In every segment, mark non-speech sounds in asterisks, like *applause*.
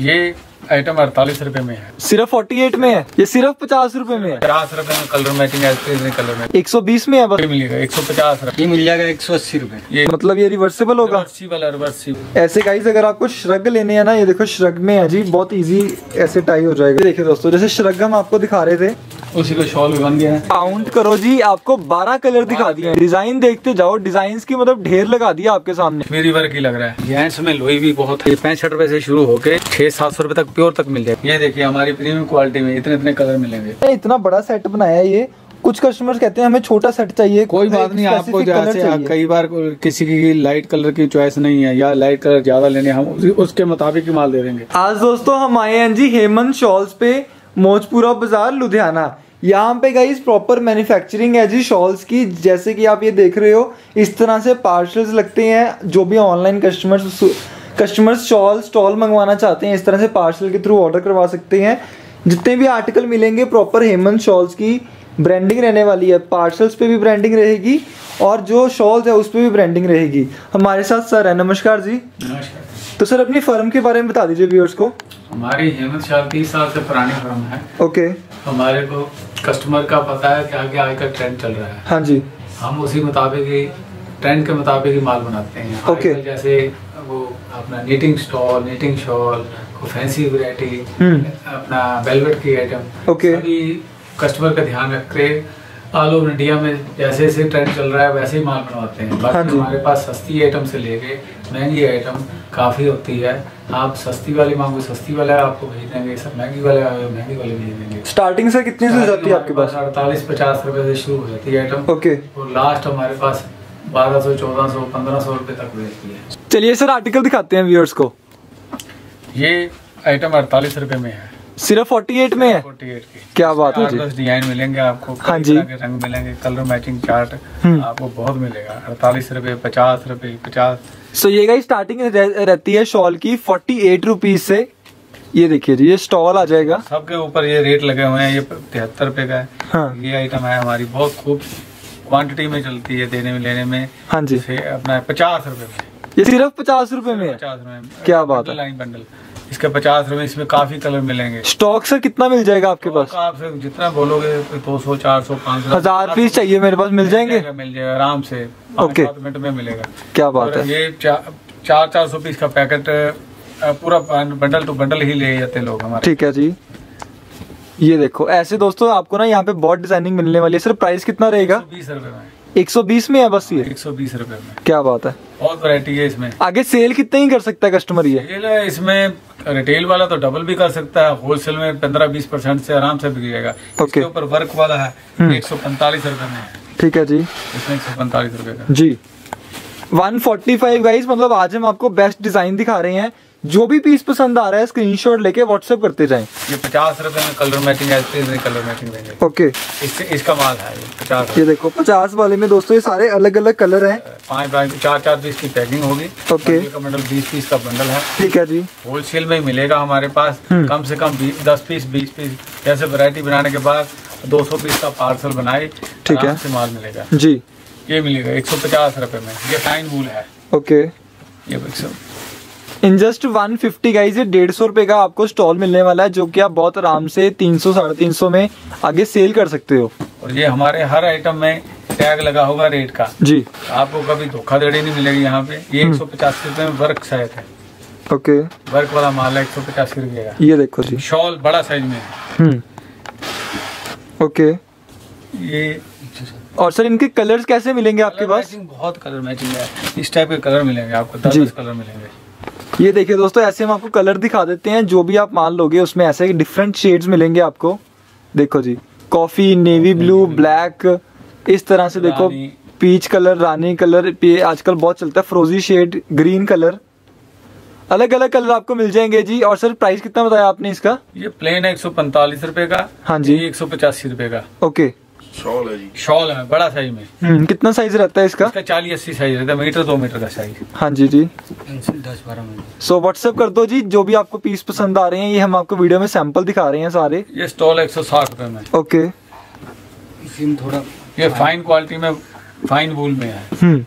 ये आइटम अड़तालीस रुपए में है। सिर्फ़ 48 में है? ये सिर्फ़ पचास रुपए में है? पचास रुपए में कलर मैचिंग है कलर में 120 में है बस। मिलेगा एक सौ पचास रुपए। ये मिल जाएगा एक सौ अस्सी रूपए। ये मतलब ये रिवर्सिबल होगा? रिवर्सिबल वाला रिवर्सी ऐसे गाइस अगर आपको श्रग लेने हैं ना ये देखो श्रग में है जी बहुत इजी ऐसे टाई हो जाएगा। देखिए दोस्तों जैसे श्रग हम आपको दिखा रहे थे उसी का शॉल भी बन गया है। काउंट करो जी आपको 12 कलर दिखा दिए डिज़ाइन देखते जाओ डिज़ाइन की मतलब ढेर लगा दिया आपके सामने। मेरी वर्क ही लग रहा है। जेंट्स में लोई भी बहुत है। पैंसठ रुपए से शुरू होकर छह सात सौ रुपए तक प्योर तक मिल जाए ये देखिए हमारी प्रीमियम क्वालिटी में इतने इतने कलर मिलेंगे। इतना बड़ा सेट बनाया ये। कुछ कस्टमर्स कहते हैं हमें छोटा सेट चाहिए। कोई बात नहीं आपको जैसे। कई बार किसी की लाइट कलर की चॉइस नहीं है या लाइट कलर ज़्यादा लेने हम उसके मुताबिक ही माल दे देंगे। आज दोस्तों हम आए हैं जी हेमंत शॉल्स पे। मौजपुरा बाज़ार, लुधियाना। यहाँ पे गई प्रॉपर मैन्युफैक्चरिंग है जी शॉल्स की। जैसे कि आप ये देख रहे हो, इस तरह से पार्सल्स लगते हैं, जो भी online customers customers shawl stole मंगवाना चाहते हैं, इस तरह से पार्सल के थ्रू ऑर्डर करवा सकते हैं। जितने भी आर्टिकल मिलेंगे प्रॉपर हेमंत शॉल्स की ब्रांडिंग रहने वाली है। पार्सल्स पे भी ब्रांडिंग रहेगी, और जो शॉल्स है, उस पर भी ब्रांडिंग रहेगी। हमारे साथ सर है, नमस्कार जी। नमस्कार। तो सर अपनी फर्म के बारे में बता दीजिए व्यूअर्स को हमारी हेमंत शाह तीस साल से पुरानी फर्म है ओके हमारे को कस्टमर का पता है कि आगे आगे का ट्रेंड चल रहा है हाँ जी हम उसी मुताबिक ही ट्रेंड के मुताबिक ही माल बनाते हैं. आजकल जैसे वो अपना knitting stole knitting shawl fancy variety. अपना वेलवेट की आइटम Okay. सभी कस्टमर का ध्यान रख के ऑल ओवर इंडिया में जैसे जैसे ट्रेंड चल रहा है वैसे ही माल बनवाते हैं। हाँ बाकी जी। हमारे पास सस्ती आइटम से लेके महँगी आइटम काफ़ी होती है। आप सस्ती वाली मांगो सस्ती वाला आपको भेज देंगे सब महँगी वाले आए महँगी वाले भेज देंगे। स्टार्टिंग से कितने से जाती है आपके पास? अड़तालीस पचास रुपए से शुरू हो जाती है आइटम ओके। और लास्ट हमारे पास बारह सौ चौदह सौ पंद्रह सौ रुपए तक भेजती है। चलिए सर आर्टिकल दिखाते हैं व्यूअर्स को। ये आइटम अड़तालीस रुपए में है। सिर्फ़ 48 में है? फोर्टी एट की। क्या बात है जी। डिज़ाइन मिलेंगे आपको हाँ जी। के रंग मिलेंगे कलर मैचिंग चार्ट। आपको बहुत मिलेगा। अड़तालीस रुपए पचास रुपए पचास। सो ये गाइस स्टार्टिंग रहती है शॉल की 48 रुपीज़ से। ये देखिए जी ये स्टॉल आ जाएगा। सबके ऊपर ये रेट लगे हुए हैं ये तिहत्तर रुपए का है। हाँ। ये आइटम है हमारी बहुत खूब क्वांटिटी में चलती है देने में लेने में। हाँ जी। अपना पचास रुपए में। ये सिर्फ़ पचास रुपए में पचास रुपए क्या बात है। लाइन बंडल इसके पचास रुपए इसमें काफ़ी कलर मिलेंगे। स्टॉक सर कितना मिल जाएगा आपके पास? आप जितना बोलोगे दो सौ चार सौ पाँच सौ हज़ार पीस चाहिए मेरे पास मिल जाएँगे? मिल जाएगा आराम से। ओके। मिनट में मिलेगा। क्या बात है। ये चार चार सौ पीस का पैकेट पूरा बंडल टू बंडल ही ले जाते लोग हमारे। ठीक है जी। ये देखो ऐसे दोस्तों आपको ना यहाँ पे बहुत डिज़ाइनिंग मिलने वाली है। सर प्राइस कितना रहेगा? बीस रुपए में। 120 में है बस ये? एक सौ बीस रुपए में। क्या बात है। बहुत वैरायटी है इसमें। आगे सेल कितना ही कर सकता है कस्टमर ये? इसमें रिटेल वाला तो डबल भी कर सकता है होलसेल में पंद्रह बीस परसेंट से आराम से बिक जाएगा ओके। इसके ऊपर वर्क वाला है हम्म। एक सौ पैंतालीस रूपए में। ठीक है जी। इसमें एक सौ पैंतालीस रूपए का। जी। 145 गाइस मतलब आज हम आपको बेस्ट डिज़ाइन दिखा रहे हैं। जो भी पीस पसंद आ रहा है स्क्रीनशॉट लेके व्हाट्सएप करते जाएँ। ये पचास रुपए में colour matching colour matching okay इससे इसका माल है पचास ये देखो 50 वाले में दोस्तों ये सारे अलग अलग कलर हैं पाँच पाँच चार चार पीस की पैकिंग होगी। ओके। का बंडल बीस पीस का बंडल है। ठीक है जी। होलसेल में ही मिलेगा हमारे पास। हम्म। कम से कम दस पीस बीस पीस जैसे वैरायटी बनाने के बाद 200 पीस का पार्सल बनाए ठीक है। माल मिलेगा। जी। ये मिलेगा एक सौ पचास रुपए में। ये फाइन वूल है। ओके ये सौ इन जस्ट 150 गाइस ये डेढ़ सौ रुपए का आपको स्टॉल मिलने वाला है जो कि आप बहुत आराम से 300 साढ़े तीन सौ में आगे सेल कर सकते हो। और ये हमारे हर आइटम में टैग लगा होगा रेट का। जी। आपको कभी धोखाधड़ी नहीं मिलेगी यहाँ पे। ये हम्म। एक सौ पचासी रुपए में वर्क शायद है। ओके। वर्क वाला माल है एक सौ पचासी रुपए का। ये देखो जी। शॉल बड़ा साइज़ में हम्म। ओके। ये और सर इनके कलर्स कैसे मिलेंगे आपके पास? बहुत कलर मैचिंग है। इस टाइप के कलर मिलेंगे आपको दस कलर मिलेंगे। ये देखिए दोस्तों ऐसे हम आपको कलर दिखा देते हैं जो भी आप मान लोगे उसमें ऐसे डिफरेंट शेड्स मिलेंगे आपको। देखो जी कॉफ़ी नेवी ब्लू ब्लैक इस तरह से देखो पीच कलर रानी कलर आजकल बहुत चलता है फ्रोजी शेड ग्रीन कलर अलग अलग कलर आपको मिल जाएँगे जी और सर प्राइस कितना बताया आपने इसका? ये प्लेन है एक सौ पैंतालीस रुपए का हाँ जी। एक सौ पचासी रुपए का। ओके शॉल है जी। शॉल है बड़ा साइज़ में। हम्म, कितना साइज़ रहता है इसका? इसका चालीस अस्सी साइज़ रहता है मीटर दो मीटर का साइज़ हाँ जी जी। दस बारह मिनट सो व्हाट्सएप कर दो जी जो भी आपको पीस पसंद आ रहे हैं ये हम आपको वीडियो में सैंपल दिखा रहे हैं सारे। ये स्टॉल एक सौ साठ रुपए में। ओके थोड़ा ये फाइन क्वालिटी में फाइन वूल में है। हम्म।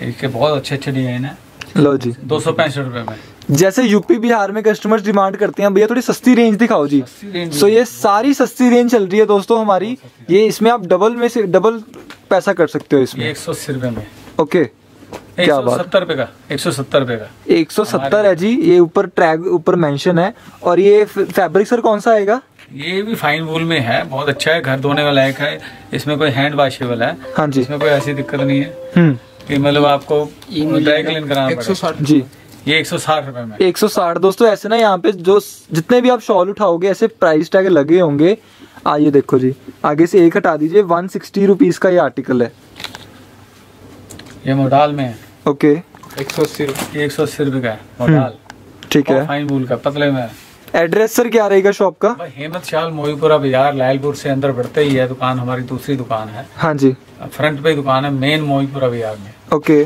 इसके बहुत अच्छे अच्छे डिज़ाइन है। लो जी। दो सौ पैंसठ रुपए में। जैसे यूपी बिहार में कस्टमर्स डिमांड करते हैं भैया थोड़ी सस्ती रेंज दिखाओ जी। रेंज सो ये सारी सस्ती रेंज चल रही है दोस्तों हमारी। ये इसमें आप डबल में से डबल पैसा कर सकते हो इसमें। एक सौ अस्सी रुपये में। ओके क्या सौ बात। सत्तर रुपये का एक सौ सत्तर रुपये का। 170 है जी ये ऊपर ट्रैग ऊपर मेंशन है। और ये फैब्रिक सर कौन सा आएगा? ये भी फाइन वूल में है बहुत अच्छा है घर धोने वाला एक है। इसमें कोई हैंड वॉशेबल है। हाँ जी। इसमें कोई ऐसी दिक्कत नहीं है। हम्म। मतलब आपको ड्राई क्लीन कराना एक सौ साठ रुपए में। एक सौ साठ रुपये में 160 दोस्तों ऐसे ना यहाँ पे जो जितने भी आप शॉल उठाओगे ऐसे प्राइस टैग लगे होंगे। आइए देखो जी आगे से एक हटा दीजिए वन सिक्सटी रुपीज़ का ये आर्टिकल है। ये मोडाल में है। ओके एक सौ अस्सी एक सौ अस्सी रुपये का है मोडाल ठीक है। फाइन वूल का पतले में एड्रेस सर क्या रहेगा शॉप का? हेमंत शाल मोईपुरा बाज़ार लालपुर से अंदर बढ़ते ही है दुकान हमारी दूसरी दुकान है। हाँ जी। फ्रंट पे दुकान है मेन मोईपुरा बाज़ार में। Okay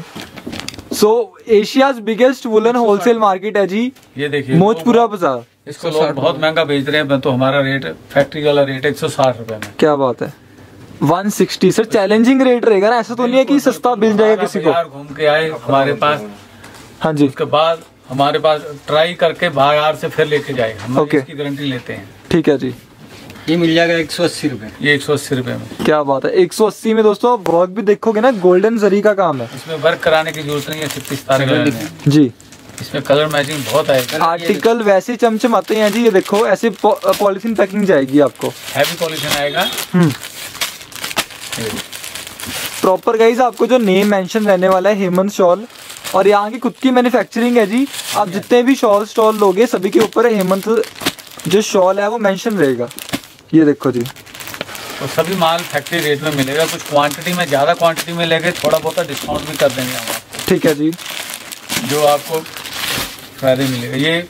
so Asia's biggest woollen wholesale market है जी ये देखिए मोजपुरा बाज़ार। इसको लोग बहुत महँगा बेच रहे हैं तो हमारा रेट फैक्ट्री वाला रेट एक सौ साठ रुपए में। क्या बात है? 160 सर चैलेंजिंग रेट रहेगा ना ऐसा तो नहीं है कि सस्ता मिल जाएगा किसी को। घूम के आए हमारे पास हाँ जी। उसके बाद हमारे पास ट्राई करके बाहर से फिर लेके जाए हम Okay. इसकी गारंटी लेते हैं। ठीक है जी। ये मिल जाएगा एक सौ अस्सी रुपये ये एक सौ अस्सी रुपए में। क्या बात है 180 में दोस्तों आप वर्क भी देखोगे ना गोल्डन जरी का काम है। इसमें वर्क कराने की ज़रूरत नहीं है छत्तीस तारे जी। इसमें कलर मैचिंग बहुत आएगा। आर्टिकल वैसे चमचमाते हैं जी ये देखो ऐसे पॉलिथीन पैकिंग जाएगी आपको। हैवी पॉलिशन आएगा। हम्म। प्रॉपर गाइज़ आपको जो नेम मेंशन रहने वाला है हेमंत शॉल और यहाँ की खुद की मैन्युफैक्चरिंग है जी आप जितने भी शॉल स्टॉल लोगे सभी के ऊपर हेमंत जो शॉल है वो मेंशन रहेगा। ये देखो जी। तो सभी माल फैक्ट्री रेट में मिलेगा। कुछ क्वांटिटी में ज़्यादा क्वांटिटी में लेके थोड़ा बहुत डिस्काउंट भी कर देंगे हम आपको। ठीक है जी। जो आपको फ़ायदे मिलेगा। ये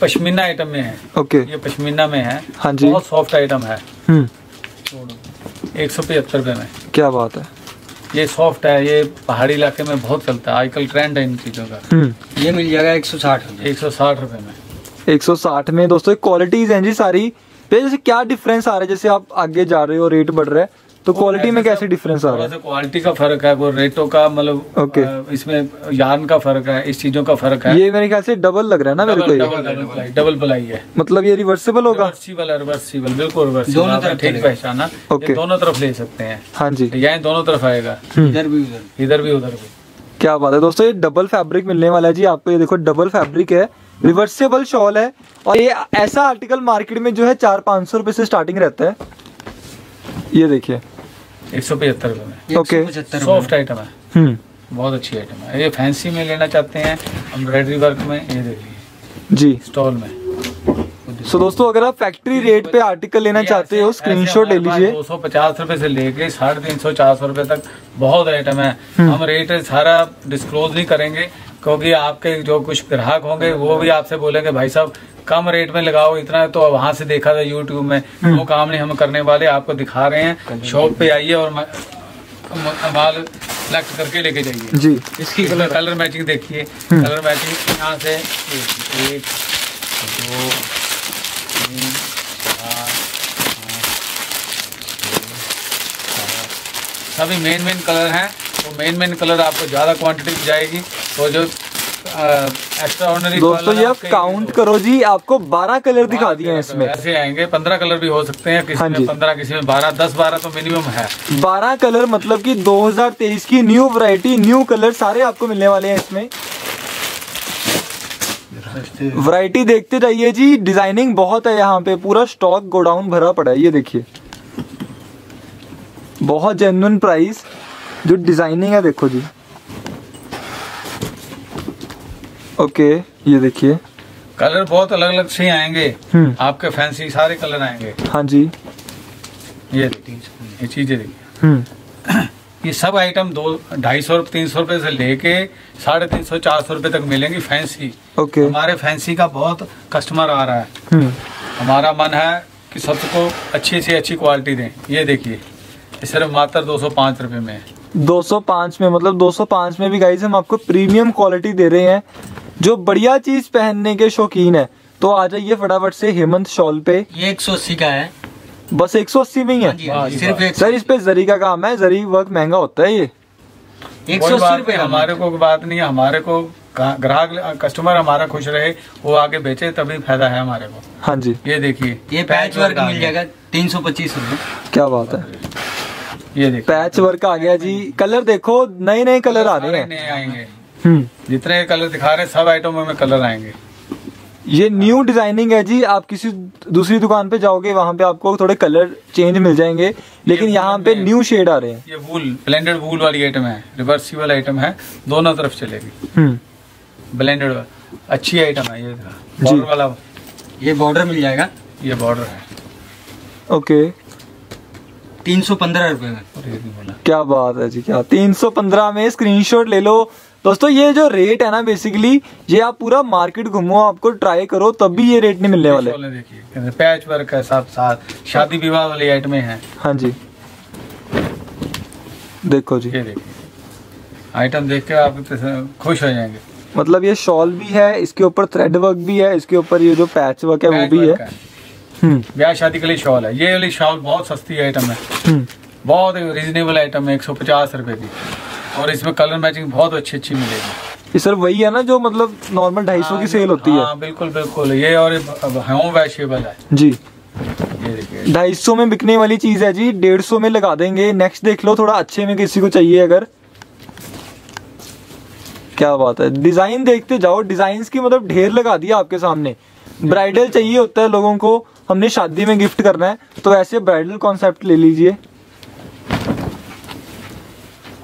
पश्मीना आइटम में है। ओके। ये पश्मीना में है। हाँ जी। बहुत सॉफ्ट आइटम है। हम्म। एक सौ पचहत्तर रुपये में। क्या बात है। ये सॉफ्ट है। ये पहाड़ी इलाके में बहुत चलता है। आजकल ट्रेंड है इन चीज़ों का हम्म। ये मिल जाएगा एक सौ साठ रुपये एक सौ साठ रुपये में। 160 में। दोस्तों क्वालिटीज हैं जी सारी। पे जैसे क्या डिफरेंस आ रहा है? जैसे आप आगे जा रहे हो रेट बढ़ रहा है तो क्वालिटी में कैसे डिफरेंस आ रहा है? क्वालिटी का फ़र्क है वो रेटों का मतलब Okay. इसमें यार्न का फ़र्क है इस चीज़ों का फ़र्क है। ये मेरे ख्याल से डबल लग रहा है ना मेरे को डबल ये डबल पलाई है। मतलब ये रिवर्सिबल होगा? रिवर्सिबल है रिवर्सिबल बिल्कुल रिवर्सिबल दोनों तरफ़ ठीक पहचाना. ये दोनों तरफ़ ले सकते हैं। हाँ जी। यहाँ दोनों तरफ़ आएगा। हम्म, इधर भी उधर इधर भी उधर भी। क्या बात है। दोस्तों ये डबल फैब्रिक मिलने वाला है जी। आपको ये देखो डबल फैब्रिक है। रिवर्सेबल शॉल है और ये ऐसा आर्टिकल मार्केट में जो है चार पाँच सौ रुपए से स्टार्टिंग रहता है। ये देखिए। एक सौ पचहत्तर रुपये पचहत्तर सॉफ्ट आइटम है। हम्म। बहुत अच्छी आइटम है। ये फैंसी में लेना चाहते हैं एम्ब्रॉयडरी वर्क में ये देखिए। जी। स्टॉल में। सो दोस्तों अगर आप फैक्ट्री रेट पे आर्टिकल लेना चाहते हो स्क्रीनशॉट ले लीजिए। दो सौ पचास रूपए से लेके साढ़े तीन सौ चार सौ रूपए तक बहुत आइटम है। हम्म। हम रेट सारा डिस्क्लोज नहीं करेंगे। क्योंकि आपके जो कुछ ग्राहक होंगे वो भी आपसे बोलेंगे भाई साहब कम रेट में लगाओ इतना तो वहाँ से देखा था यूट्यूब में। हम्म। वो काम नहीं हम करने वाले आपको दिखा रहे हैं। शॉप पे आइए और माल सेलेक्ट करके लेके जाइए। जी। इसकी कलर कलर मैचिंग देखिए। हम्म। कलर मैचिंग यहाँ से एक दो तीन चार सभी मेन मेन कलर हैं। वो मेन मेन कलर आपको ज़्यादा क्वांटिटी में जाएगी। और जो एक्स्ट्रा दोस्तों ये आप काउंट करो जी आपको 12 कलर दिखा दिए हैं इसमें। ऐसे आएँगे। पंद्रह कलर भी हो सकते हैं किसी हाँ में पंद्रह किसी में बारह दस बारह तो मिनिमम है। 12 कलर मतलब कि 2023 की न्यू वैरायटी न्यू कलर सारे आपको मिलने वाले हैं इसमें। वैरायटी देखते जाइए जी डिज़ाइनिंग बहुत है यहाँ पे पूरा स्टॉक गोडाउन भरा पड़ा है ये देखिए। बहुत जेन्युइन प्राइस जो डिज़ाइनिंग है देखो जी। ओके ये देखिए। कलर बहुत अलग अलग से आएँगे। हम्म। आपके फैंसी सारे कलर आएँगे। हाँ जी। ये देखिए ये चीज़ें देखिए। हम्म। *clears throat* ये सब आइटम दो ढाई सौ तीन सौ रुपए से लेके साढ़े तीन सौ चार सौ रुपए तक मिलेंगी फैंसी ओके हमारे फैंसी का बहुत कस्टमर आ रहा है। हम्म। हमारा मन है कि सबको अच्छी से अच्छी क्वालिटी दें। ये देखिए सिर्फ़ मात्र दो सौ पाँच रुपये में है। 205 में मतलब 205 में भी गाइस हम आपको प्रीमियम क्वालिटी दे रहे हैं जो बढ़िया चीज़ पहनने के शौकीन है। तो आ जाइए फटाफट से हेमंत शॉल पे। ये एक सौ अस्सी का है। बस 180 में ही हाँ? है हाँ जी, सिर्फ़ एक सर इस पे जरी का काम है जरी वर्क महँगा होता है ये। एक सौ अस्सी बात हमारे को कोई बात नहीं है हमारे को ग्राहक कस्टमर हमारा खुश रहे वो आगे बेचे तभी फ़ायदा है हमारे को। हाँ जी। ये देखिए। ये पैच वर्क मिल जाएगा तीन सौ पच्चीस रूपए क्या बात है। ये देखिए पैच वर्क आ गया जी। कलर देखो नए नए कलर आ रहे हैं। आएँगे। हम्म। जितने कलर दिखा रहे हैं सब आइटमों में कलर आएँगे। ये न्यू डिज़ाइनिंग है जी। आप किसी दूसरी दुकान पे जाओगे वहाँ पे आपको थोड़े कलर चेंज मिल जाएँगे। लेकिन यहाँ पे न्यू शेड आ रहे हैं। ये वूल ब्लेंडेड वूल वाली आइटम है। रिवर्सिबल आइटम है। दोनों तरफ़ चलेगी। हम्म। ब्लेंडेड अच्छी आइटम है ये। जी। बॉर्डर वाला ये बॉर्डर मिल जाएगा। ये बॉर्डर है। ओके तीन सौ पंद्रह रूपए में। क्या बात है जी क्या? 315 में स्क्रीनशॉट ले लो। दोस्तों ये जो रेट है ना बेसिकली ये आप पूरा मार्केट घूमो आपको ट्राई करो तब भी ये रेट नहीं मिलने वाले। देखिए पैच वर्क है साथ साथ शादी विवाह वाली आइटमें हैं। हाँ जी। देखो जी। ये देखिए। आइटम देख के आप खुश हो जाएँगे। मतलब ये शॉल भी है इसके ऊपर थ्रेड वर्क भी है इसके ऊपर ये जो पैच वर्क है वो भी है। हम्म ब्याह शादी के लिए शॉल है। ये वाली शॉल बहुत सस्ती आइटम है। हम्म। बहुत रीजनेबल आइटम है एक सौ पचास रुपए की। और इसमें कलर मैचिंग बहुत अच्छी अच्छी मिलेगी। ये सर वही है ना जो मतलब नॉर्मल ढाई सौ की सेल होती है? हाँ बिल्कुल बिल्कुल। ये और होम वैशेबल है जी। ढाई सौ में बिकने वाली चीज़ है जी। डेढ़ सौ में लगा देंगे। नेक्स्ट देख लो थोड़ा अच्छे में किसी को चाहिए अगर। क्या बात है। डिज़ाइन देखते जाओ। डिज़ाइन की मतलब ढेर लगा दिया आपके सामने। ब्राइडल चाहिए होता है लोगों को। हमने शादी में गिफ्ट करना है तो ऐसे ब्राइडल कॉन्सेप्ट ले लीजिए।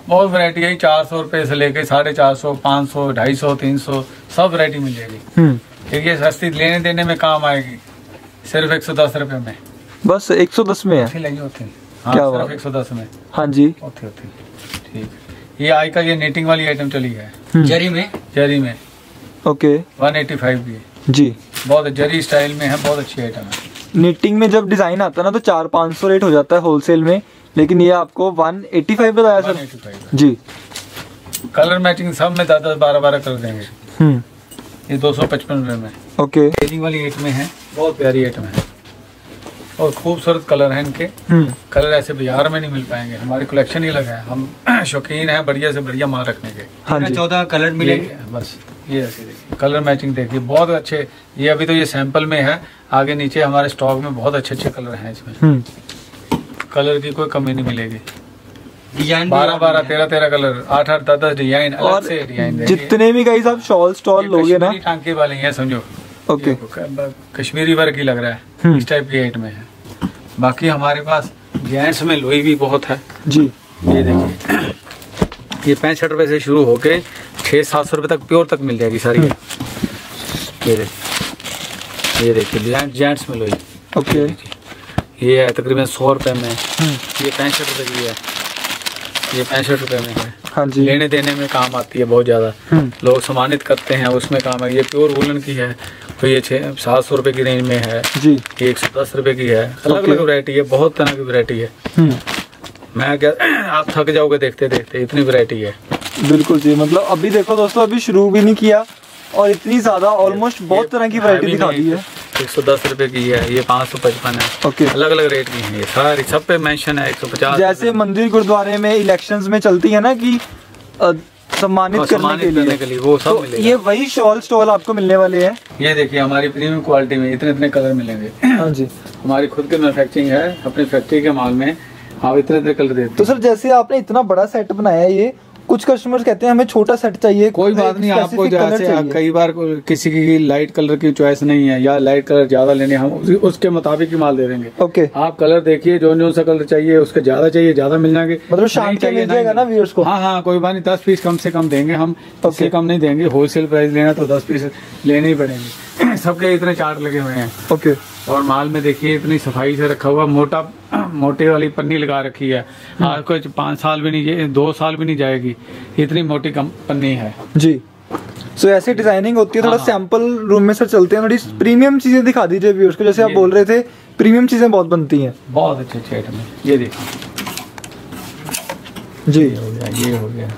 बहुत वैरायटी है चार सौ रुपए से लेके साढ़े चार सौ पाँच सौ ढाई सौ तीन सौ सब वैरायटी मिल जाएगी हम्म देखिए सस्ती लेने देने में काम आएगी सिर्फ़ एक सौ दस रुपए में। बस 110 में है। अच्छी लगी होती हाँ क्या सिर्फ़ एक सौ दस में। हाँ जी। होती होती ठीक। ये आई का ये नेटिंग वाली आइटम चली है। हम्म, जरी में? जरी में। ओके। वन एटी फाइव की जी। बहुत जरी स्टाइल में है बहुत अच्छी आइटम है। निटिंग में जब डिज़ाइन आता है ना तो चार पाँच सौ रेट हो जाता है होलसेल में। लेकिन ये आपको 185 बताया वन सर एटी फाइव जी। कलर मैचिंग सब में दस दस बारह बारह कर देंगे। हम्म। ये दो सौ पचपन रुपए में। ओके पेजिंग वाली आइटम है बहुत प्यारी आइटम है। और खूबसूरत कलर है इनके। हम्म। कलर ऐसे बाज़ार में नहीं मिल पाएँगे। हमारी कलेक्शन ही लगा है। हम शौकीन है बढ़िया से बढ़िया माल रखने के। हाँ चौदह कलर मिलेंगे बस। ये देखिए कलर मैचिंग देखिए बहुत अच्छे ये अभी तो ये सैंपल में है आगे नीचे हमारे स्टॉक में बहुत अच्छे अच्छे कलर हैं इसमें। हम्म। कलर की कोई कमी नहीं मिलेगी। डिज़ाइन बारह बारह तेरह तेरह कलर आठ आठ दस दस डिज़ाइन और से डिज़ाइन जितने भी गाइस सब शॉल स्टॉल लोगे ना। टांके वाले हैं समझो। ओके कश्मीरी वर्क ही लग रहा है हम्म। इस टाइप की में है। बाकी हमारे पास जेंट्स में लोई भी बहुत है। जी। ये देखिए। ये पैंसठ रुपए से शुरू होके छः सात सौ रुपए तक प्योर तक मिल जाएगी सारी। ये देखिए ये देखिए जेंट्स जेंट्स में ओके। ये है तकरीबन सौ रुपए में। हम्म, ये पैंसठ रुपए की है। ये पैंसठ रुपए में है। हाँ जी। लेने देने में काम आती है बहुत ज़्यादा। हम्म, लोग सम्मानित करते हैं उसमें काम है। ये प्योर वुलन की है तो ये छः सात सौ रुपये की रेंज में है। जी। ये एक सौ दस रुपये की है। अलग अलग वरायटी है बहुत तरह की वरायटी है। हम्म, मैं क्या *clears throat* आप थक जाओगे देखते देखते इतनी वैरायटी है। बिल्कुल जी मतलब अभी देखो दोस्तों अभी शुरू भी नहीं किया और इतनी ज़्यादा ऑलमोस्ट बहुत तरह की वैरायटी दिखा दी है। एक सौ दस रुपये की है ये पाँच सौ पचपन है। ओके। अलग अलग रेट की है ये सारी सब पे मेंशन है एक सौ पचास जैसे मंदिर गुरुद्वारे में इलेक्शंस में चलती है ना कि सम्मानित करने के करने लिए के लिए वो सब तो मिलेगा। ये वही शॉल स्टॉल आपको मिलने वाले हैं। ये देखिए हमारी प्रीमियम क्वालिटी में इतने इतने कलर मिलेंगे। हाँ जी। हमारी खुद की मैन्युफैक्चरिंग है अपनी फैक्ट्री के माल में। आप इतने इतने कलर देते तो सर जैसे आपने इतना बड़ा सेट बनाया ये कुछ कस्टमर्स कहते हैं हमें छोटा सेट चाहिए कोई बात नहीं आपको जैसे कई बार किसी की लाइट कलर की चॉइस नहीं है या लाइट कलर ज़्यादा लेने हम उसके मुताबिक ही माल दे देंगे। ओके आप कलर देखिए जो जो सा कलर चाहिए उसके ज़्यादा चाहिए ज़्यादा मिल जाएँगे। मतलब शाम के मिल जाएगा ना व्यूअर्स को? हाँ हाँ कोई बात नहीं दस पीस कम से कम देंगे हम. इससे कम नहीं देंगे। होलसेल प्राइस लेना तो दस पीस लेने ही पड़ेंगे। सबके इतने चार्ट लगे हुए हैं। ओके। और माल में देखिए इतनी सफ़ाई से रखा हुआ मोटा मोटे वाली पन्नी लगा रखी है। आज कुछ पाँच साल भी नहीं दो साल भी नहीं जाएगी। इतनी मोटी कम पन्नी है। जी। सो so, ऐसी डिज़ाइनिंग होती है थोड़ा हाँ। सैंपल रूम में सर चलते हैं थोड़ी प्रीमियम चीज़ें दिखा दीजिए व्यूअर्स को जैसे आप बोल रहे थे प्रीमियम चीज़ें बहुत बनती हैं। बहुत अच्छे अच्छे आइटम ये देखिए। जी। ये हो गया ये हो गया।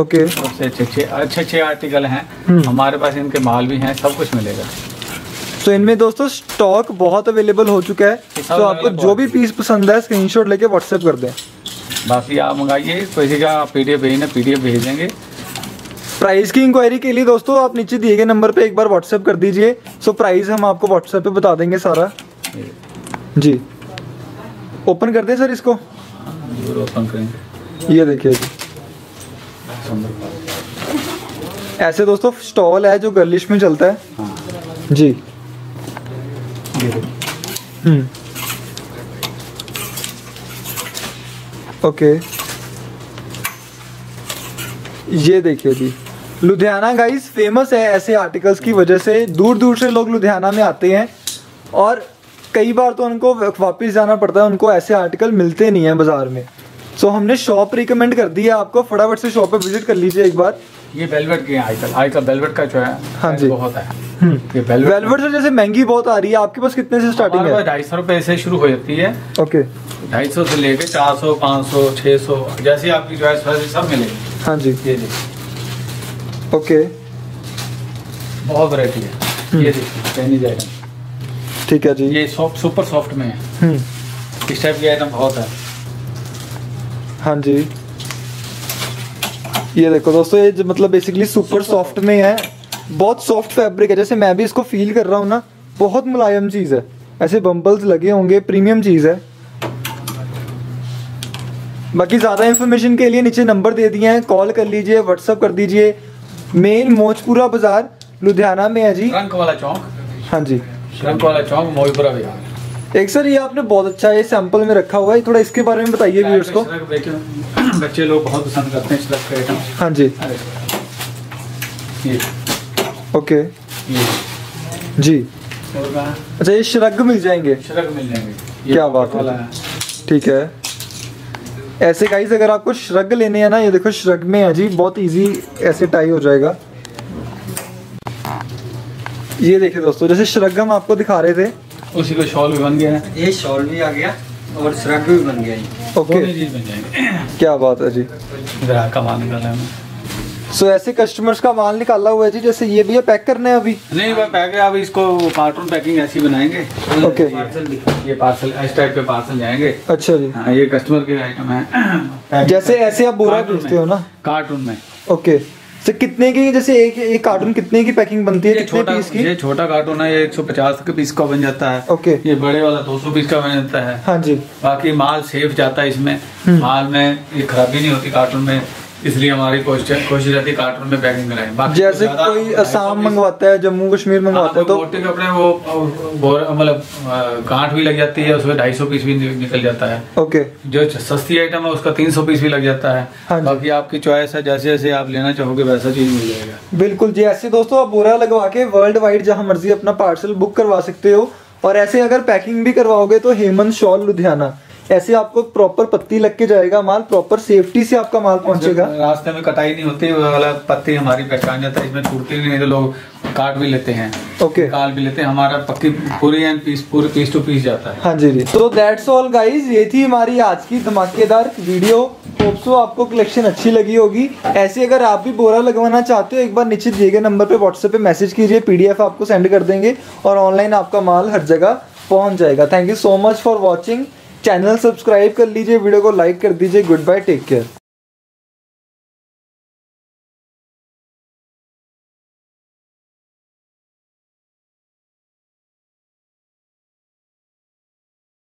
ओके। सबसे अच्छे अच्छे अच्छे अच्छे आर्टिकल हैं। हम्म। हमारे पास इनके माल भी हैं सब कुछ मिलेगा। तो इनमें दोस्तों स्टॉक बहुत अवेलेबल हो चुका है। तो आपको जो भी पीस पसंद है स्क्रीनशॉट लेके व्हाट्सएप कर दें। बाकी आप मंगाइए किसी का पीडीएफ भेजना पीडीएफ भेज देंगे प्राइस की इंक्वायरी के लिए दोस्तों आप नीचे दिए गए नंबर पे एक बार व्हाट्सएप कर दीजिए। सो प्राइस हम आपको व्हाट्सएप पे बता देंगे सारा। जी। ओपन कर दें सर इसको। ओपन ये देखिए ऐसे दोस्तों स्टॉल है जो गर्लिश में चलता है। हाँ। जी। ये ओके ये देखिए जी। लुधियाना गाइस फ़ेमस है ऐसे आर्टिकल्स की वजह से। दूर दूर से लोग लुधियाना में आते हैं। और कई बार तो उनको वापस जाना पड़ता है। उनको ऐसे आर्टिकल मिलते नहीं हैं बाज़ार में। सो so, हमने शॉप रिकमेंड कर दी है आपको। फटाफट से शॉप पे विज़िट कर लीजिए एक बार। ये वेलवेट के हैं आजकल। आजकल वेलवेट का जो है हाँ जी। बहुत है। ये वेलवेट वेलवेट से जैसे महँगी बहुत आ रही है आपके पास कितने से स्टार्टिंग है? ढाई सौ रुपए से शुरू हो जाती है। ओके। ढाई सौ से लेके चार सौ पाँच सौ छः सौ जैसी आपकी चॉइस वैसे सब मिलेगी। हाँ जी। ये देखिए। ओके। बहुत वैरायटी है। ये देखिए चाइनीज़ आइटम ठीक है जी। ये सॉफ्ट सुपर सॉफ्ट में है। हम्म। इस टाइप के आइटम बहुत है। हाँ जी। ये देखो दोस्तों ये मतलब बेसिकली सुपर सॉफ्ट में है बहुत सॉफ्ट फैब्रिक है। जैसे मैं भी इसको फील कर रहा हूँ ना बहुत मुलायम चीज़ है। ऐसे बम्बल्स लगे होंगे प्रीमियम चीज़ है। बाकी ज़्यादा इन्फॉर्मेशन के लिए नीचे नंबर दे दिए हैं कॉल कर लीजिए व्हाट्सअप कर दीजिए। मेन मोजपुरा बाज़ार लुधियाना में है जी। रंग वाला चौक। हाँ जी। रंग वाला चौक मोईपुरा बाज़ार। एक सर ये आपने बहुत अच्छा ये सैंपल में रखा हुआ है। थोड़ा इसके बारे में बताइए व्यूअर्स को। बच्चे लोग बहुत पसंद करते हैं श्रग के आइटम हाँ जी। ये। ओके। ये। जी। अच्छा ये श्रग मिल जाएँगे। श्रग मिल जाएँगे। क्या बात है। ठीक है। ऐसे गाइस अगर आपको श्रग लेने हैं ना ये देखो श्रग में है जी बहुत इजी ऐसे टाई हो जाएगा। ये देखिए दोस्तों जैसे श्रग हम आपको दिखा रहे थे उसी को शॉल भी बन गया है। ये शॉल भी आ गया और श्रग भी बन गया ओके दोनों चीज़ बन जाएँगे। क्या बात है जी। ग्राहक का माल निकाला है सो ऐसे कस्टमर्स का माल निकाला हुआ है जी जैसे ये भी है पैक करना है अभी? नहीं वह पैक है अब इसको कार्टून पैकिंग ऐसी बनाएँगे। ओके ये पार्सल इस टाइप के पार्सल जाएँगे। अच्छा जी। हाँ ये कस्टमर के आइटम है। जैसे ऐसे आप बोरा भेजते हो ना? कार्टून में। ओके सर कितने की जैसे एक एक कार्टून कितने की पैकिंग बनती है? कितने छोटा पीस की? ये छोटा कार्टून है ये 150 के पीस का बन जाता है। ओके ये बड़े वाला 200 पीस का बन जाता है। हाँ जी। बाकी माल सेफ़ जाता है इसमें। हम्म। माल में ये खराबी नहीं होती कार्टून में। इसलिए हमारी कोशिश कोशिश रहती है कार्टून में पैकिंग कराएँ बाकी जैसे कोई 250 असम मंगवाता है जम्मू कश्मीर हाँ, मंगवाता है तो तो मोटे कपड़े वो मतलब गांठ भी लग जाती है उसमें ढाई सौ पीस भी निकल जाता है। ओके। जो सस्ती आइटम है उसका तीन सौ पीस भी लग जाता है। हाँ बाकी आपकी चॉइस है जैसे जैसे आप लेना चाहोगे वैसा चीज़ मिल जाएगा। बिल्कुल जी ऐसे दोस्तों आप बोरा लगवा के वर्ल्ड वाइड जहाँ मर्ज़ी अपना पार्सल बुक करवा सकते हो। और ऐसे अगर पैकिंग भी करवाओगे तो हेमंत शॉल लुधियाना ऐसे आपको प्रॉपर पत्ती लग के जाएगा माल प्रॉपर सेफ्टी से आपका माल पहुंचेगा। रास्ते में कटाई नहीं होती वाला पत्ती हमारी पहचान जाता है इसमें टूटती नहीं है तो लोग काट भी लेते हैं। Okay okay. काट भी लेते हैं हमारा पक्की पूरी एंड पीस पूरी पीस टू पीस जाता है। हाँ जी जी। तो दैट्स ऑल गाइज़ ये थी हमारी आज की धमाकेदार वीडियो होप सो आपको कलेक्शन अच्छी लगी होगी। ऐसे अगर आप भी बोरा लगवाना चाहते हो एक बार नीचे दिए गए नंबर पे व्हाट्सएप पे मैसेज कीजिए पीडीएफ आपको सेंड कर देंगे और ऑनलाइन आपका माल हर जगह पहुँच जाएगा। Thank you so much for watching channel subscribe कर लीजिए वीडियो को लाइक कर दीजिए गुड बाय टेक केयर।